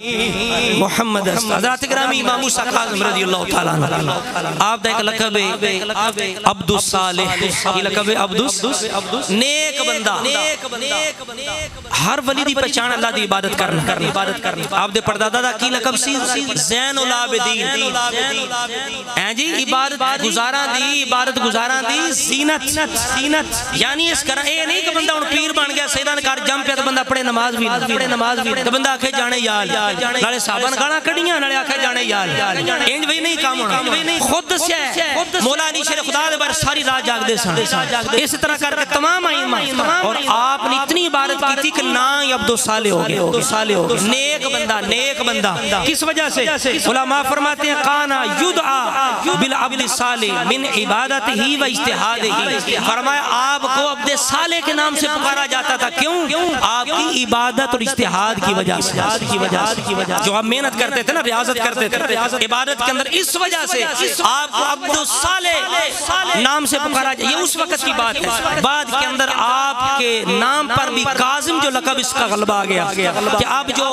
मोहम्मद हज़रत ग्रामी इमाम मूसा रज़ी अल्लाह तआला आप दा लक़ब है सालिह, ये लक़ब है अब्दुस, नेक बंदा। हर वली दी पहचान अल्लाह दी इबादत करना, करनी, इबादत करनी। आप दे परदादा दा की लक़ब सी ज़ैनुल आबिदीन। हैं जी, इबादत गुजारा दी, इबादत गुजारा दी, जीनत जीनत। यानी इस करा, ए नहीं कि बंदा हुन पीर बन गया सैयदान कर, जम पे तो बंदा पढ़े नमाज़ भी, पढ़े नमाज़ भी। तो बंदा आखे जाने, यार। नाले साबन गाना कड़ियाँ नाले आखे जाने यार। इंज वही नहीं काम होना। खुद दस्या मौला अली शेर खुदा दे बारे सारी रात जागदे सन। इस तरह करके तमाम आइमा और आपने इतनी इबादत की थी कि ना ही अब्दुल साले हो गए। अब्दुल साले हो गए। नेक बंदा नेक बंदा। किस वजह से? उलमा फरमाते हैं काना युदआ बिल अब्द साले मिन इबादत ही व इज्तिहाद ही। फरमाया आपको अब्द साले के नाम से पुकारा जाता था। क्यों? आपकी इबादत और इज्तिहाद की वजह से। की वजह की वजह जो आप मेहनत करते थे ना, रियाजत करते थे। इबादत के अंदर इस वजह से आपको अब्दुल नाम से पुकारा ये उस वक्त की बात है। बाद के अंदर आपके नाम पर भी काजिम जो लकब, इसका गलबा आ गया। कि आप जो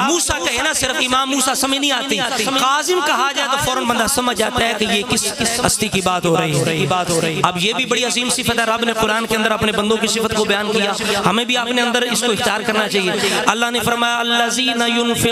मूसा कहे ना, सिर्फ़ इमाम मूसा समझ नहीं आती। काजिम कहा जाए तो फ़ौरन बंदा समझ जाता है कि ये किस किस हस्ती की बात हो रही है। बात हो रही अब ये भी बड़ी अजीम सिफत है। रब ने कुरान के अंदर अपने बंदों की सिफत को बयान किया। हमें भी अपने अंदर इसको इख्तियार करना चाहिए। अल्लाह ने फरमाया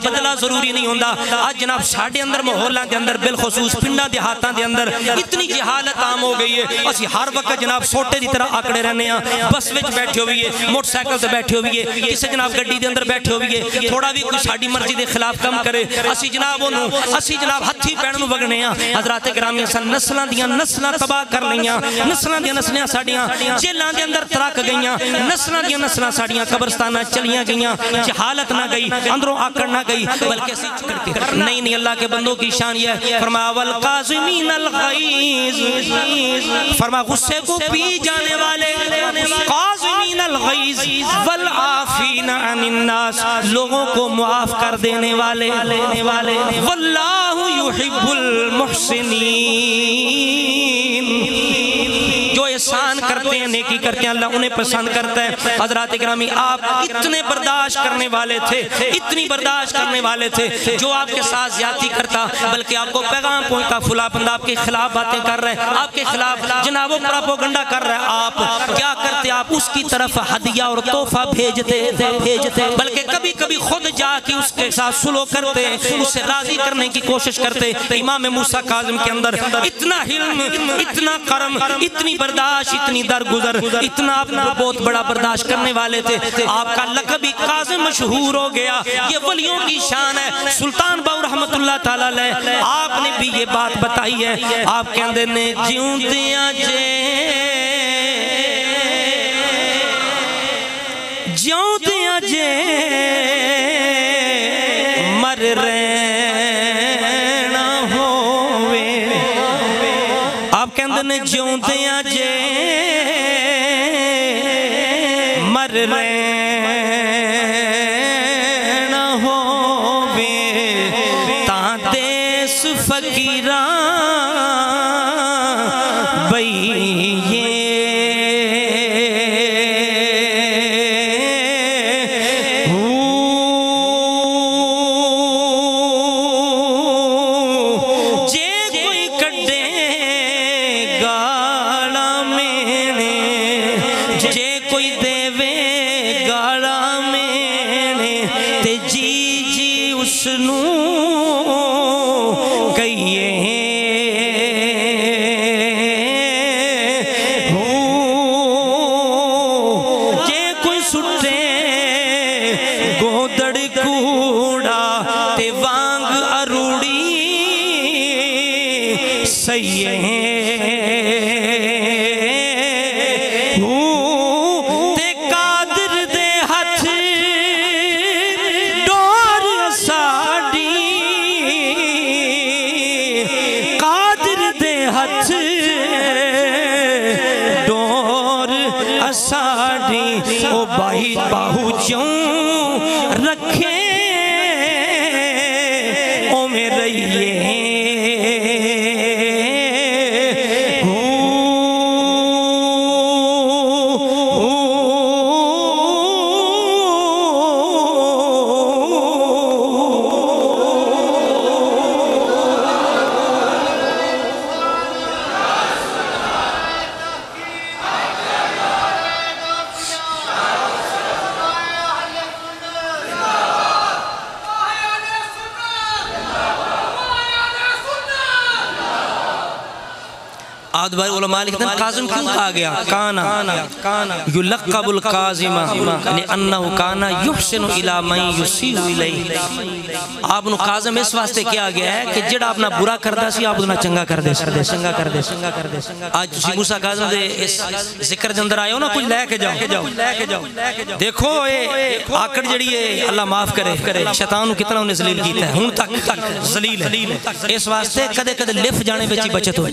बदला ज़रूरी नहीं जनाब अंदर बिलखसूस पिंडां इतनी जहालत आम हो गई है हर वक्त जनाब सोटे दी तरह आकड़े रहने बस बैठे होइए मोटरसाइकिल ते बैठे होइए किसी जनाब अंदर बैठे होइए थोड़ा भी कोई साडी मर्ज़ी दे खिलाफ काम करे असि जनाब ओनू असि जनाब हत्थी पैण नु वगने आ हज़रत ग्रामी सन नस्लां दियाँ नस्लां तबाह कर लईयां नस्लां दियाँ नस्लां साडियाँ जेलां दे अंदर तरक गईयां नस्लां दियाँ नस्लां साडियाँ कब्रस्तानां चलियाँ गईयां जहालत ना गई अंदरों आकड़ ना गई बल्कि नहीं नहीं अल्लाह के बंदों की शान ये है फरमाया वल काज़िमीन अल गैज़ फरमा गुस्से को पी जाने वाले लोगों को मुआफ कर देने वाले वाले वल्लाहु जो एहसान करते हैं, नेकी करते हैं, अल्लाह उन्हें पसंद करता है। हज़रत ग्रामी आप इतने बर्दाश्त करने वाले थे, इतनी बर्दाश्त करने वाले थे, जो आपके साथ ज़्यादा करता, बल्कि आपको पैगाम पहुँचता, फुला बंदा आपके खिलाफ बातें कर रहे हैं, आपके खिलाफ जनाबो प्रापोगंडा कर रहे हैं। आप क्या करते, आप उसकी तरफ़ हदिया और तोहफा भेजते भेजते बल्कि कभी कभी खुद जाके उसके साथ सुलो करते उसे राज़ी करने की कोशिश करते, इमाम मूसा काजम के अंदर इतना हिल्म, इतना करम, इतनी बर्दाश्त, इतनी दरगुजर, इतना अपना बहुत बड़ा बर्दाश्त करने वाले थे। आपका लकब ही काजिम मशहूर हो गया। ये वलियों की शान है। सुल्तान बाबू ताला आपने भी ये बात बताई है। आप कहते ने जिउंदियाँ जे जिउंदियाँ जे मर रहना बाही बाहू चों। रखे आद भाई उलमा लिखते हैं काजिम क्यों कहा गया? काना। काना युलक़बुल काजिमा लिअन्नहु काना युहसिनु इला मन युसीउ इलैहि। आप नु काजिम इस वास्ते किया गया है कि जेड़ा अपना बुरा करदा सी आप उतना चंगा कर दे कर दे चंगा कर दे चंगा कर दे आज तुसी मूसा काजिम दे इस ज़िक्र आए हो ना कुछ लेके जाओ। लेके जाओ देखो ये आकड़ जड़ी है अल्लाह माफ़ करे। शैतान नु कितना उन्हें जलील कीता है। हुन तक जलील है। इस वास्ते कदे कदे लिफ जाने विच बचत हो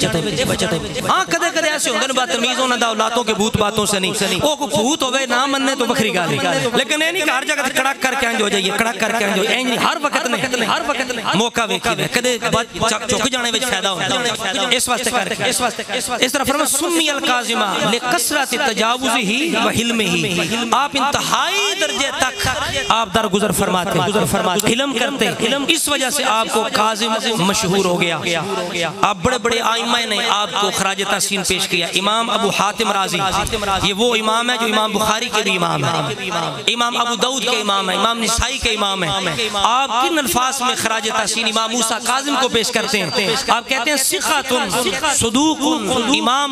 बचत हो। हाँ कदे कदे ऐसे होंगे बदतमीज उन्होंने औलादों के भूत बातों से नहीं। वो भूत होवे ना मनने तो बखरी गाल लेकिन ये नहीं हर जगह कड़क करके इंज हो जाइए कड़क करके इंज हो इंज हर वक्त ने हर वक्त ने। मौका वेखी कदे चुक जाने विच फ़ायदा होता इस वास्ते कर इस वास्ते इस तरह फरमा सुन्नी अल काजिमा ले कसरत तजावुज ही व हिल्म ही। आप इंतहाई दर्जे तक आप फरमाते गुजर फरमाते हिलम करते हिलम इस वजह से आपको काजिम मशहूर हो गया। आप बड़े बड़े आइमा ने आपको खराज तहसीन पेश किया। इमाम अबू हातिम राज़ी। ये वो इमाम है जो इमाम बुखारी के भी इमाम है। इमाम अबू दाऊद के इमाम है, इमाम निसाई के इमाम है। आप किन अल्फाज में खराज तहसीन इमाम मूसा काजिम को पेश करते हैं? आप कहते हैं, सिखातुन सदूकुन इमाम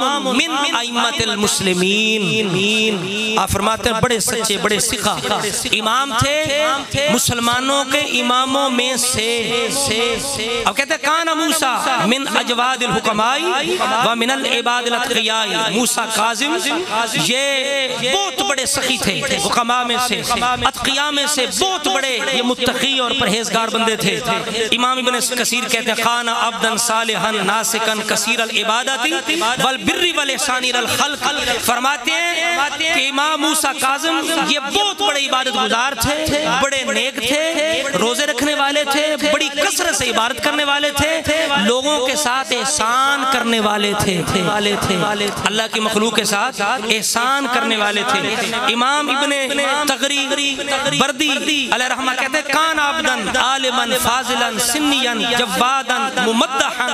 मुस्लिमीन। आप फरमाते हैं, बड़े सच्चे, बड़े सिखा। इमाम थे, मुसलमानों के इमामों में से। अब कहते हैं, काना मूसा मिन अजवादिल हुकमाई व मिनल अतकियाई मूसा काजिम, ये बहुत बड़े सखी थे में से अतकिया में से बहुत बड़े ये मुत्तकी और परहेजगार बंदे थे। इमाम इब्न कसीर कहते हैं, खाना अब्दन सालिहन नासिकन कसीर अल इबादती वल बिर्री वल ihsani अल खल्क। फरमाते हैं कि इमाम मूसा काजिम, ये बहुत बड़े इबादत गुजार थे, बड़े नेक थे, रोज़े रखने वाले थे, बड़ी कसरत से इबादत करने वाले थे, लोगों के साथ एहसान करने वाले थे। थे अल्लाह की मखलूक के साथ एहसान करने वाले थे। इमाम इब्ने तगरी बर्दी रहमा कहते कान आबदन आलिमन फाजिलन सिन्नियन जवादन मुमद्दहन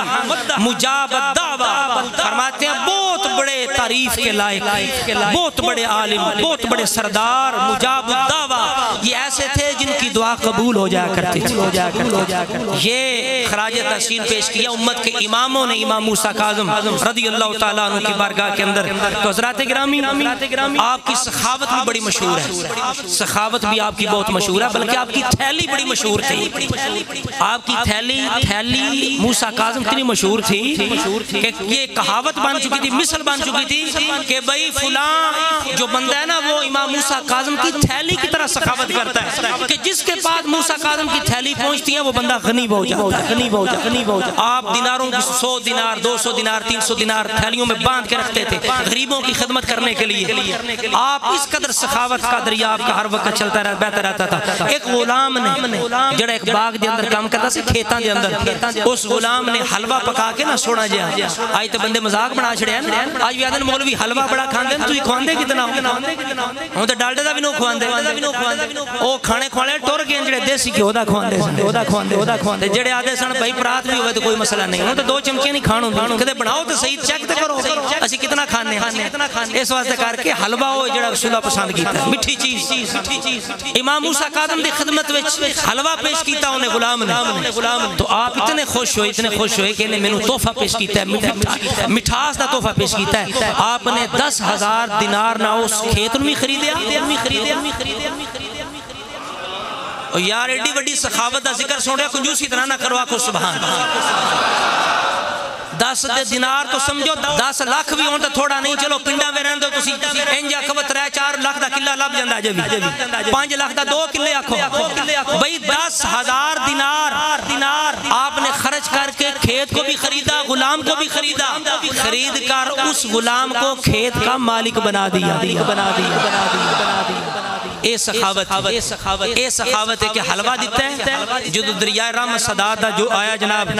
मुजाबद दावा। फरमाते हैं बहुत बड़े तारीफ़ के लायक बहुत बड़े आलिम बहुत बड़े सरदार दावा। ये ऐसे थे जिनकी दुआ कबूल हो जाया करती थी। ये खराज तहसीन पेश किया उम्मत के इमामों ने इमाम मूसा काजम रदी अल्लाह अन्हु की बारगाह के अंदर। तो हज़रत गिरामी, आपकी सखावत भी बड़ी मशहूर है। सखावत भी आपकी बहुत मशहूर है, बल्कि आपकी थैली बड़ी मशहूर थी। आपकी थैली थैली मूसा काजम इतनी मशहूर थी कि ये कहावत बन चुकी थी, मिसल बन चुकी थी कि भाई फुला जो बंदा है ना, वो इमाम मूसा काजम की थैली की तरह सखावत करता है। कि जिसके पास मूसा काजम की थैली पहुँचती है, वो बंदा गनी है गनी जाता गनी जाता आप दिनारों की सौ दिनार, दो सौ दिनार, तीन सौ दिनार थैलियों में बांध के रखते थे गरीबों की खिदमत करने के लिए आप इस कदर सखावत का दरिया आपका हर वक्त चलता रह बहता रहता था एक गुलाम ने जड़ा एक बाग के अंदर काम करता सी खेतों के अंदर उस गुलाम ने हलवा पका के ना सोना जा आज तो बंदे मजाक बना छड़िया आज भी आदन मौलवी हलवा बड़ा खांदे तू खवांदे कितना हूं तो डालडे दा भी नो खवांदे ਉਹ ਖਾਣੇ ਖਵਾਲੇ ਟੁਰ ਗਏ ਜਿਹੜੇ ਦੇਸੀ ਘਿਓ ਦਾ ਖਵਾਉਂਦੇ ਸਨ ਉਹਦਾ ਖਵਾਉਂਦੇ ਉਹਦਾ ਖਵਾਉਂਦੇ ਜਿਹੜੇ ਆਦੇ ਸਨ ਭਾਈ ਪ੍ਰਾਤ ਵੀ ਹੋਵੇ ਤਾਂ ਕੋਈ ਮਸਲਾ ਨਹੀਂ ਉਹ ਤਾਂ ਦੋ ਚਮਚੇ ਨਹੀਂ ਖਾਣ ਹੁੰਦੇ ਕਦੇ ਬਣਾਓ ਤਾਂ ਸਹੀ ਚੈੱਕ ਤੇ ਕਰੋ ਅਸੀਂ ਕਿੰਨਾ ਖਾਣੇ ਹਾਂ ਇਸ ਵਾਸਤੇ ਕਰਕੇ ਹਲਵਾ ਉਹ ਜਿਹੜਾ ਰਸੂਲਾ ਪਸੰਦ ਕੀਤਾ ਮਿੱਠੀ ਚੀਜ਼ ਮਿੱਠੀ ਚੀਜ਼ ਇਮਾਮ मूसा कादम की खिदमत में हलवा पेश किया उन्हें गुलाम ने गुलाम तो आप इतने खुश हो इतने खुश हो कि मैंने तोहफा पेश किया है मिठास का तोहफा पेश किया है आपने दस हजार दिनार ना उस खेत में खरीदया खरीदया यार एडी वड्डी सखावत का जिक्र सुन रहा कंजूसी तरह ना करवा को सुबह 10 ਦੇ ਦਿਨਾਰ ਤੋਂ ਸਮਝੋ 10 ਲੱਖ ਵੀ ਹੋਣ ਤਾਂ ਥੋੜਾ ਨਹੀਂ ਚਲੋ ਪਿੰਡਾਂ ਵਿੱਚ ਰਹਿੰਦੇ ਹੋ ਤੁਸੀਂ ਇੰਜ ਅਖਵਤ ਰਹਿ 4 ਲੱਖ ਦਾ ਕਿੱਲਾ ਲੱਭ ਜਾਂਦਾ ਅਜੇ ਵੀ 5 ਲੱਖ ਦਾ 2 ਕਿੱਲੇ ਆਖੋ भाई दस हजार दिनार दिनार आपने खर्च करके खेत को भी खरीदा गुलाम को भी खरीदा खरीद कर उस गुलाम को खेत का मालिक बना दिया बना दिया बना दिया बना दिया ਇਹ ਸਖਾਵਤ ਇਹ ਸਖਾਵਤ ਇਹ ਸਖਾਵਤ ਹੈ ਕਿ ਹਲਵਾ ਦਿੱਤਾ ਹੈ ਜਦੋਂ ਦਰਿਆ ਰਮ ਸਦਾ ਦਾ ਜੋ ਆਇਆ ਜਨਾਬ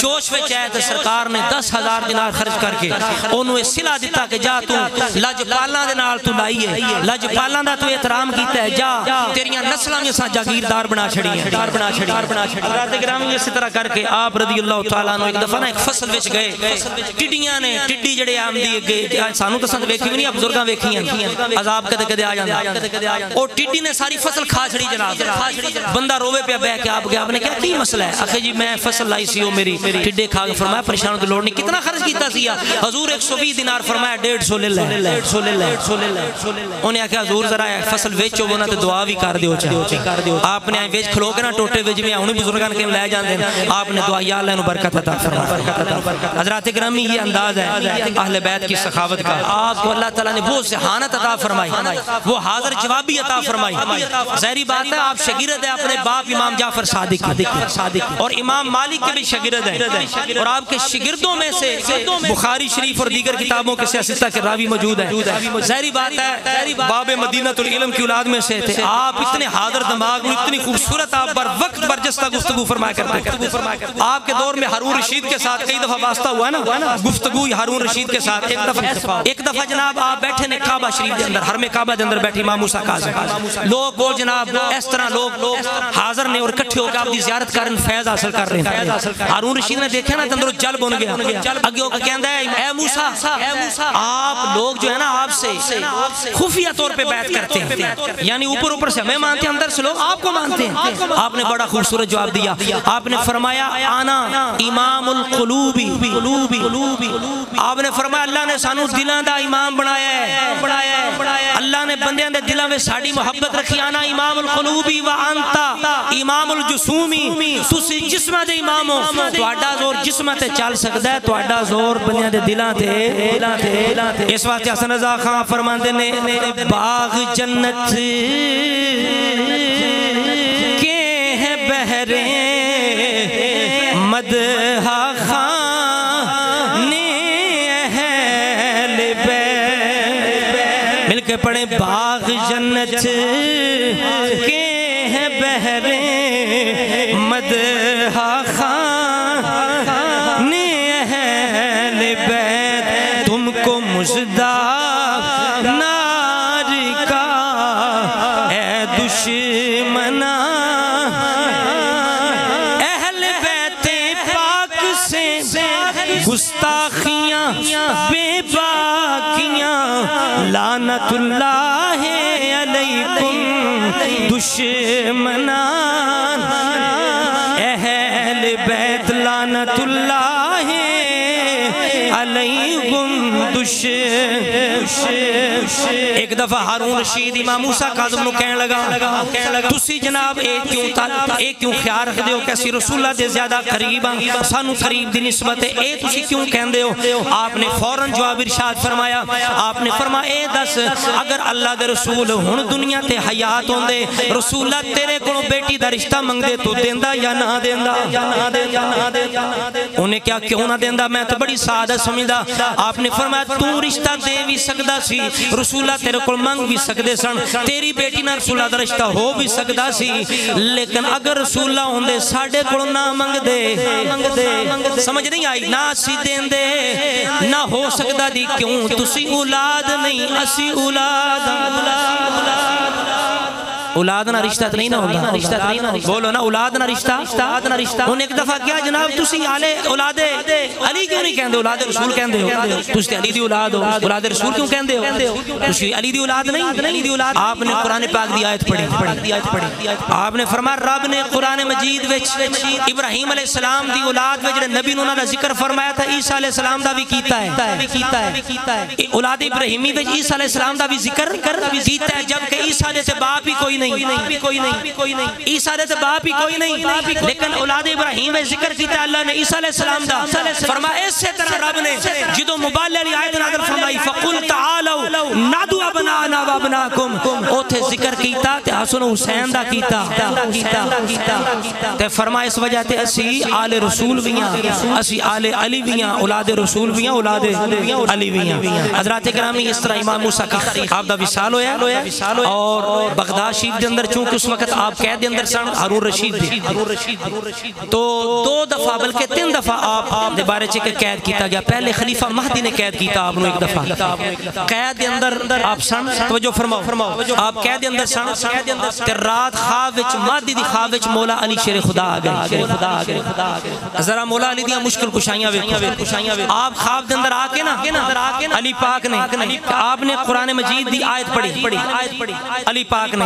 ਜੋਸ਼ ਵਿੱਚ ਆਇਆ ਤੇ ਸਰਕਾਰ ਨੇ 10000 ਦਿਨਾਰ ਖਰਚ ਕਰਕੇ ਉਹਨੂੰ ਇਹ ਸਿਲਾ ਦਿੱਤਾ ਕਿ ਜਾ ਤੂੰ ਲਜਪਾਲਾਂ ਦੇ ਨਾਲ ਤੂੰ ਲਾਈ ਹੈ ਲਜਪਾਲਾਂ ਦਾ ਤੂੰ ਇਤਰਾਮ ਕੀਤਾ ਹੈ ਜਾ ਤੇਰੀਆਂ ਨਸਲਾਂ ਵੀ ਅਸਾਂ ਜਾਗੀਰਦਾਰ ਬਣਾ ਛੜੀਆਂ ਦਾਰ ਬਣਾ ਛੜੀ ਬਣਾ ਛੜੀ ਹਜ਼ਰਤ ਗ੍ਰਾਮੀ ਇਸੇ ਤਰ੍ਹਾਂ ਕਰਕੇ ਆਪ ਰਜ਼ੀ ਅੱਲਾਹ ਤਾਲਾ ਨੂੰ ਇੱਕ ਦਫਾ ਨਾ ਇੱਕ ਫਸਲ ਵਿੱਚ ਗਏ ਟਿੱਡੀਆਂ ਨੇ ਟਿੱਡੀ ਜਿਹੜੇ ਆਮਦੀ ਅੱਗੇ ਸਾਨੂੰ ਤਾਂ ਸੰਦ ਵੇਖੀ ਵੀ ਨਹੀਂ ਬਜ਼ੁਰਗਾਂ ਵੇਖੀਆਂ ਅਜ਼ਾਬ ਕਦੇ ਕਦੇ ਆ ਜਾਂਦਾ ਕਦੇ वो टिड्डी ने सारी फ़सल खा छड़ी जनाब। बंदा रोवे पे बह के आप गया। आपने क्या की मसला है? आखिर जी मैं फ़सल लाई सी मेरी टिड्डे खा के फरमाया परेशान की लोड़ नहीं। कितना खर्च किया हजूर एक सौ बीस दिनार फरमाया डेढ़ सौ ले लें। डेढ़ सौ ले लो डेढ़ सौ ले लें उन्हें आख्या हजूर जरा फ़सल वेचो वो ना तो दुआ भी कर दो कर दो आपने आए वेच खलो के ना टोटे वेच में बुज़ुर्ग ने के लै जाते आपने दुआ या लैन बरकत अता फरमा हजरात ग्रामी ये अंदाज है अहले बैत की सखावत का। आपको अल्लाह ताला ने वो सहानत अता फरमाई। वो हाजिर जवाबी अता फरमाई। जहरी बात है, आप शगीरत है, अपने बाप इमाम जाफ़र सादिक सादिक और इमाम मालिक के भी शगीरत है। और आपके शिगिरदों में से बुखारी शरीफ और दीगर किताबों के सियासता के रावी मौजूद है। जहरी बात है, बाब मदीना इलम की औलाद में से थे। आप इतने हादर दिमाग में, इतनी खूबसूरत आप बर वक्त, बरजस्ता गुफ्तगू फरमाया करते आपके दौर में हारून रशीद के साथ कई दफ़ा वास्ता हुआ ना? गुफ्तगू हारून रशीद के साथ। एक दफ़ा जनाब, आप बैठे ने काबा शरीफ के अंदर, हर में काबा के अंदर बैठी मामूसा काज लोग जनाब, इस तरह लोग हाजिर ने और इकट्ठे होकर आपकी जियारत कर फैज हासिल कर रहे हारून रशीद ने देखा ना अंदरों जल बन गया। अंदर से लोग आपको मानते हैं। आपने बड़ा खूबसूरत जवाब दिया। आपने फरमाया, आना फरमाया, अल्लाह ने सानू दिलों अल्लाह ने बंदियाँ में साड़ी मोहब्बत रखी आना इमामुल कुलूबी व अंता इमामुल जुसूमी तुसी जिस्मां दे इमाम हो ਤੁਹਾਡਾ ਜ਼ੋਰ ਜਿਸਮਾਂ ਤੇ ਚੱਲ ਸਕਦਾ ਹੈ ਤੁਹਾਡਾ ਜ਼ੋਰ ਬੰਦਿਆਂ ਦੇ ਦਿਲਾਂ ਤੇ ਦਿਲਾਂ ਤੇ ਦਿਲਾਂ ਤੇ ਇਸ ਵਾਸਤੇ ਹਸਨ ਰਜ਼ਾ ਖਾਨ ਫਰਮਾਉਂਦੇ ਨੇ ਬਾਗ ਜੰਨਤ ਕੇ ਹੈ ਬਹਿਰੇ मदहा खाने लानतुल्लाह अलैकुम दुश्मनान। अहल बैत लानतुल्लाह एक दफ़ा हारून रशीद इमाम मूसा काज़म नु कहन लगा, तुसी जनाब, ए क्यों ए क्यों ख्याल रखदे हो कि ਅਸੀਂ रसूला दे ज़्यादा करीब हाँ सानू करीब दी निस्बत ए तुसी क्यों कहंदे हो? आपने फ़ौरन जवाब इरशाद फरमाया। आपने फरमाया, ए दस, अगर अल्लाह दे रसूल हुन दुनिया ते हयात होंदे, रसूला तेरे कोलों बेटी दा रिश्ता मंगदे तू देंदा ना देंदा या ना दे या ना दे उन्हें क्या क्यों ना देंदा? मैं तो बड़ी सादा समझदा आपने फरमाया तू रिश्ता दे भी सकदा सी रसूला तेरे कोल मंग भी सकदे सन तेरी बेटी नाल रसूला दा रिश्ता हो भी सकदा सी लेकिन अगर रसूला होंदे साडे कोल ना मंगदे मंगदे समझ नहीं आई ना असी देंदे ना हो सकदा दी क्यों तुसी औलाद ना रिश्ता नहीं ना होगा रिश्ता नहीं ना बोलो ना औलाद ना रिश्ता। औलाद ना रिश्ता। उन्हें एक दफ़ा क्या जनाब तुसी आले औलादे अली क्यों नहीं कहंदे? औलाद रसूल कहंदे हो। तुसी अली दी औलाद हो। औलाद रसूल क्यों कहंदे हो? तुसी अली दी औलाद नहीं? अली दी औलाद आपने कुरान पाक दी आयत पढ़ी। पढ़ी आयत पढ़ी। आपने फरमाया रब ने कुरान मजीद विच इब्राहिम अलैहि सलाम दी औलाद विच नबी ने उन्हां दा ज़िक्र फरमाया था ईसा अलैहि सलाम दा भी कीता है। कीता है कीता है। औलाद इब्राहिमी विच ईसा अलैहि सलाम दा भी ज़िक्र कर कीता है जबकि ईसा दे से बाप ही कोई नहीं नहीं कोई नहीं कोई नहीं ईसा दे बाप ही कोई नहीं लेकिन औलाद इब्राहिम ज़िक्र अल्लाह ने ईसा अलैहि सलाम दा। फरमाया इसी तरह रब ने मुबाले वाली आयत नाज़िल फरमाई फकुल नादू अबनाना व अबनाकुम। ओथे ज़िक्र कीता ते हसन हुसैन दा कीता। ते फरमाया इस वजह ते असी आले रसूल हाँ असी आले अली हाँ औलाद रसूल हाँ औलाद अली हाँ हज़रत करामी इस तरह इमाम मूसा का आप दा विसाल होया और बगदाद शरीफ के अंदर, चूँकि उस वक्त आप कैद के अंदर सन हारून रशीद तो दो दफ़ा, बल्कि तीन दफ़ा आप आप दे बारे च कैद किया गया। पहले खलीफा महदी ने कैद किया आपको एक दफ़ा। कैद के अंदर आप सन, तवज्जो फरमाओ। फरमाओ आप कैद के अंदर सन, ते रात ख्वाब विच, महदी दी ख्वाब विच मौला अली शेर खुदा आ गए। गए खुदा आ गए जरा मौला अली दी मुश्किल कुशाइयाँ वे कुशाइयाँ वे आप ख्वाब के अंदर आके ना, अली पाक ने, आपने कुरान मजीद दी आयत पढ़ी। आयत पढ़ी अली पाक ने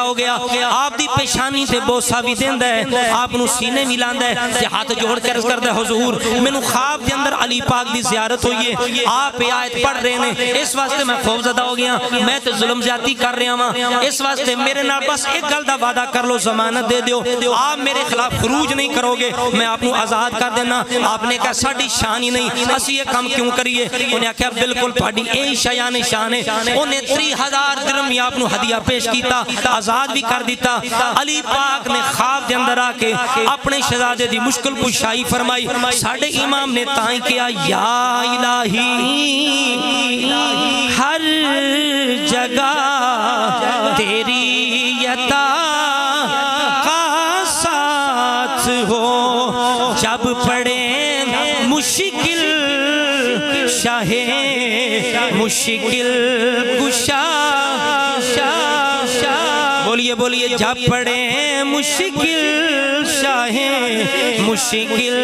खड़ा हो गया आपकी पेशानी से बोसा भी देंद है आप सीने मिलांद है हाथ जोड़ कर करद हजूर मैनू खाब के अंदर अली पाक की जियारत हुई है आप आयत पढ़ रहे हैं इस वास्ते मैं खौफजदा हो गया मैं तो जुलम ज़्यादा कर रहा वहाँ इस वास्ते मेरे नाल बस एक गल का वादा कर लो जमानत दे दो आप मेरे खिलाफ खरूज नहीं करोगे मैं आप आज़ाद कर देना आपने कहा साड़ी शान ही नहीं असं ये काम क्यों करिए उन्हें आख्या बिल्कुल यही शयान शान है उन्हें त्री हज़ार दिरम ही आप हदिया पेश किया आज़ाद भी कर दिता। अली पाक ने खाब के अंदर आके अपने शहजादे की मुश्किल कुशाई फरमाई साडे इमाम ने ताई किया, या इलाही, हर जगह तेरी यता का साथ हो। जब पड़े मुश्किल, शाहे मुश्किल कुशा बोलिए बोलिए जब पड़े मुश्किल शाहे, मुश्किल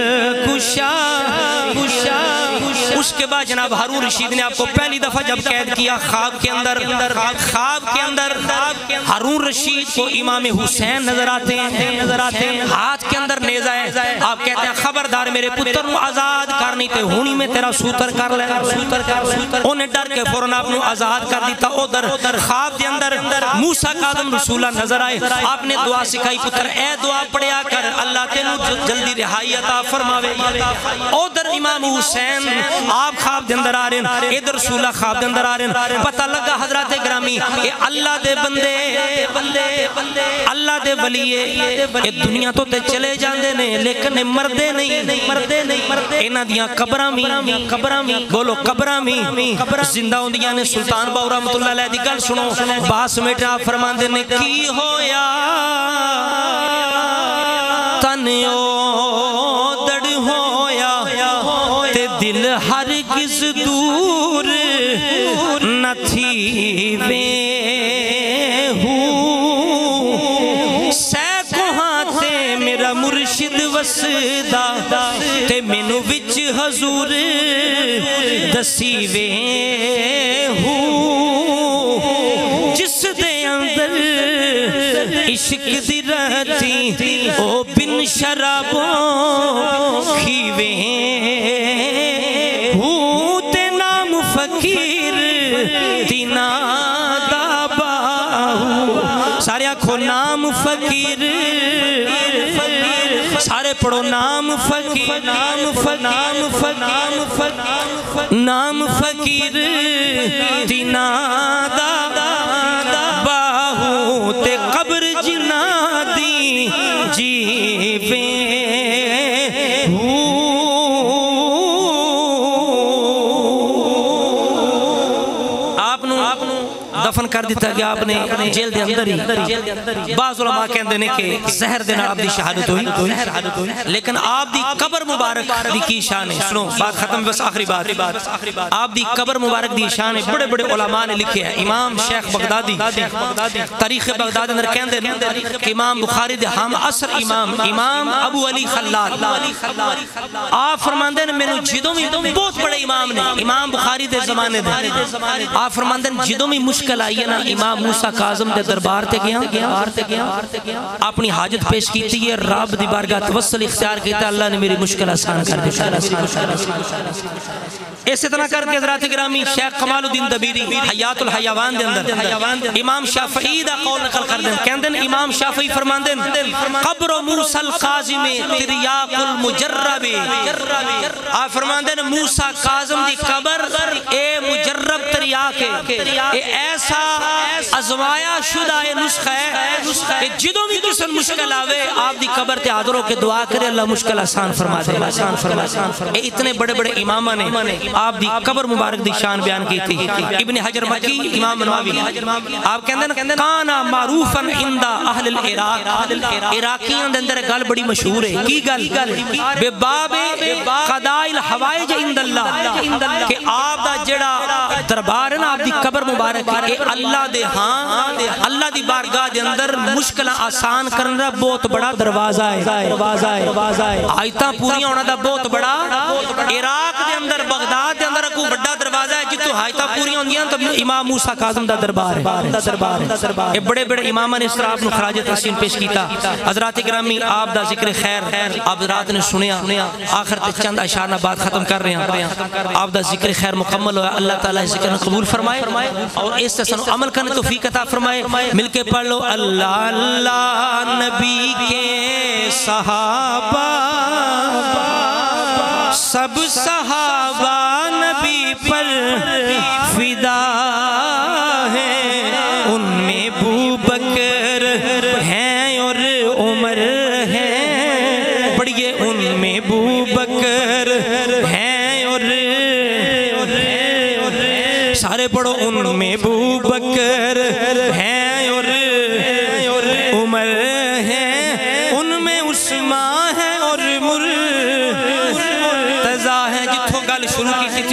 कुशा कुशा उसके बाद जनाब हारून रशीद ने आपको पहली दफ़ा जब कैद किया खाब के अंदर अंदर खाब के अंदर, हारून रशीद को इमाम हुसैन नज़र आते हैं, नज़र आते हैं। हाथ के अंदर नेजा हैं खबरदार मेरे पुत्र आज़ाद करनी ते हुनी में तेरा सूतर कर ले। सूतर कर सूतर उन्हें डर के फ़ौरन आपको आज़ाद कर दिता उधर ख्वाब के अंदर मूसा कादम रसूला नज़र आए। आपने दुआ सिखाई, पुत्र ए दुआ पढ़िया कर। अल्लाह तेनु जल्दी रिहाई अता फरमावे। उधर इमाम हुसैन आप ख्वाब के अंदर आ रहे हैं इधर रसूला ख्वाब के अंदर आ रहे हैं पता लगा हज़रत ग्रामी ये अल्लाह दे बंदे बंदे अल्लाह दे वलीए ये दुनिया तो ते चले जाते ने, लेकिन मरदे नहीं। मरदे नहीं मरदे इन्हां दियाँ कब्रां भी कब्रां भी बोलो कब्रां भी ज़िंदा होंदियाँ ने सुल्तान बाऊ रहमतुल्लाह अलैह दी गल सुनो बास मेटा फरमांदे ने की होया तन ओ दड़ होया ते दिल हर किस दूर न थी वसदा ते मैनू विच हजूर दसी वे जिस दे अंदर इश्क दी रहती, ओ बिन शराबों खीवे सारे पढ़ो नाम फकीर नाम फकीर नाम फकीर नाम फकीर दिना दा बाहू ते कब्र जिना दी जीवे कर दिता गया आपने जेल के अंदर ही। कहते हैं कि जहर दे नाल आपकी शहादत हुई। लेकिन आप दी कब्र मुबारक दी की शान है। सुनो बात खत्म बस आखिरी बात। आप दी कब्र मुबारक दी शान है। बड़े बड़े उलमा ने लिखे है। इमाम शेख बगदादी तारीख बगदाद अंदर कहते हैं कि इमाम बुखारी दे हम असर इमाम इमाम अबू अली खल्लाल। आप फरमांदे ने मैनू जिदों भी बहुत बड़े इमाम ने। इमाम बुखारी दे जमाने दे। आप फरमांदे जिदों भी मुश्किल आई है ना इमाम मूसा काजम के दरबार ते गया। अपनी हाजत पेश की है, रब दी तवस्सुल इख्तियार किया अल्लाह ने मेरी मुश्किल आसान कर दी इसी तरह करके हज़रत गिरामी शेख कमालुद्दीन दबीरी हयातुल हयावान दे अंदर। इमाम शाफई दा कौल नकल कर कहंदे इमाम शाफई फरमांदे कब्र मूसल काजिम तिरयाकुल मुजर्रब। आ फरमांदे मूसा काजिम दी कब्र ए मुजर्रब तिरयाक ए ऐसा अजमाया शुदा ए नुस्खा है कि जिदों भी किसी मुश्किल आवे आप दी कब्र ते हाजिर होके दुआ करे अल्लाह मुश्किल आसान फरमा दे। आसान फरमा ए इतने बड़े बड़े इमामा ने आप दी कब्र मुबारक दी शान बयान की थी। इब्ने हजर मक्की इमाम नवावी। आप कहंदे ने, काना मारूफन इंदा अहल इराक। इराकियों दे अंदर गल बड़ी मशहूर है। की गल? बे बाबे कदाइल हवाइज इंदल्लाह। कि आप दा जेड़ा दरबार है ना आप दी कब्र मुबारक है। अल्लाह दे हाँ, अल्लाह दी बारगाह दे अंदर मुश्किल आसान करने दा बहुत बड़ा दरवाज़ा है। दरवाज़ा है आयतां पूरीਆਂ होना दा बहुत बड़ा इराक दे अंदर बगदाद दे अंदर कोई बड़ा दरवाज़ा है जितो हायतां पूरीਆਂ होंदियाँ तो इमाम मूसा काजिम दा दरबार है। दरबार है। ये बड़े बड़े इमामां ने इस तरह आपनु खराज तहसीन पेश कीता। हज़रत ग्रामी आप दा ज़िक्र खैर आप रात ने सुनिया आखिर ते चंद अशार बात खत्म कर रहे हैं। आप दा ज़िक्र खैर मुकम्मल होया। अल्लाह ताला ज़िक्र कबूल फरमाए और इस ते सानू अमल करने तौफीक अता फरमाए। मिलके पढ़ लो अल्लाह अल्लाह नबी के सहाबा सब सहाबा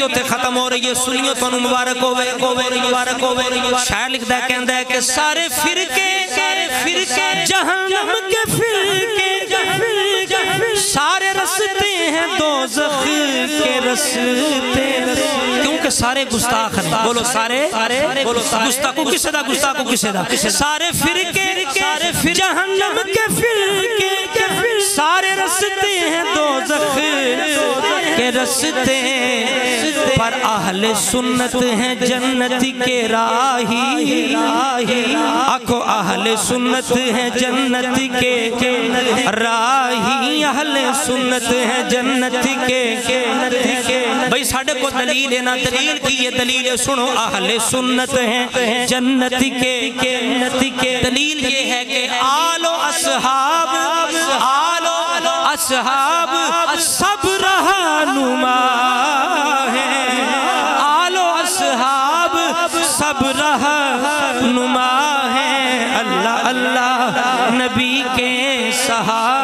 की खत्म हो रही है। सुनियो तो मुबारक होवे मुबारक शायर है कि सारे फिरके सारे फिरके जहाँ के फिरके। रस्ते हैं दो के रस्ते क्योंकि सारे गुस्ताख हैं। बोलो, सारे? सारे? गुस्ताख को किसे दा गुस्ताख को किसे दा सारे फिरके, सारे फिर जहन्नम के फिरके। सारे रस्ते हैं दोज़ख के रस्ते पर अहले सुन्नत हैं जन्नत के राही। आखो, अहले सुन्नत हैं जन्नत के राही। अहले सुन्नत हैं जन्नत के भाई, साढ़े को दलील है ना? दलील की ये दलील सुनो, अहले सुन्नत हैं जन्नत के के। दलील ये है कि आलो असहाब असहाब सब रहनुमा है। आलो असहाब सब रहनुमा है। अल्लाह अल्लाह नबी के सहाबा।